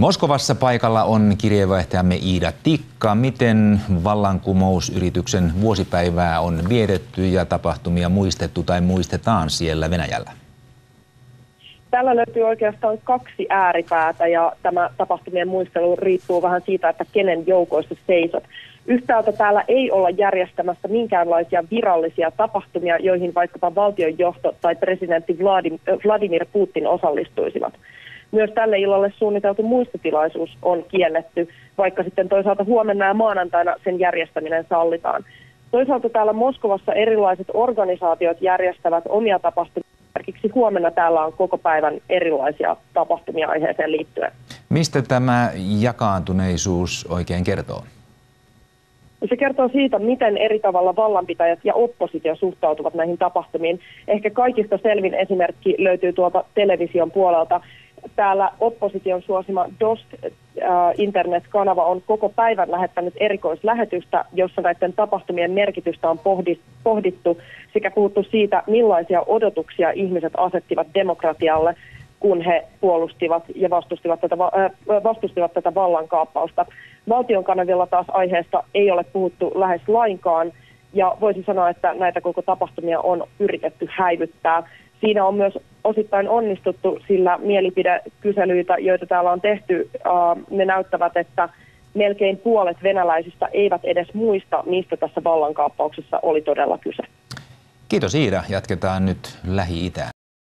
Moskovassa paikalla on kirjeenvaihtajamme Iida Tikka. Miten vallankumousyrityksen vuosipäivää on vietetty ja tapahtumia muistettu tai muistetaan siellä Venäjällä? Tällä löytyy oikeastaan kaksi ääripäätä ja tämä tapahtumien muistelu riippuu vähän siitä, että kenen joukoissa seisot. Yhtäältä täällä ei olla järjestämässä minkäänlaisia virallisia tapahtumia, joihin vaikkapa valtionjohto tai presidentti Vladimir Putin osallistuisivat. Myös tälle illalle suunniteltu muistotilaisuus on kielletty, vaikka sitten toisaalta huomenna ja maanantaina sen järjestäminen sallitaan. Toisaalta täällä Moskovassa erilaiset organisaatiot järjestävät omia tapahtumia. Esimerkiksi huomenna täällä on koko päivän erilaisia tapahtumia aiheeseen liittyen. Mistä tämä jakaantuneisuus oikein kertoo? Se kertoo siitä, miten eri tavalla vallanpitäjät ja oppositio suhtautuvat näihin tapahtumiin. Ehkä kaikista selvin esimerkki löytyy tuolta television puolelta täällä opposition suosima DOST äh, internet-kanava on koko päivän lähettänyt erikoislähetystä, jossa näiden tapahtumien merkitystä on pohdittu sekä puhuttu siitä, millaisia odotuksia ihmiset asettivat demokratialle, kun he puolustivat ja vastustivat tätä, äh, vastustivat tätä vallankaappausta. Valtion kanavilla taas aiheesta ei ole puhuttu lähes lainkaan, ja voisi sanoa, että näitä koko tapahtumia on yritetty häivyttää. Siinä on myös osittain onnistuttu, sillä mielipidekyselyitä, joita täällä on tehty, ne näyttävät, että melkein puolet venäläisistä eivät edes muista, mistä tässä vallankaappauksessa oli todella kyse. Kiitos Iida. Jatketaan nyt Lähi-Itään.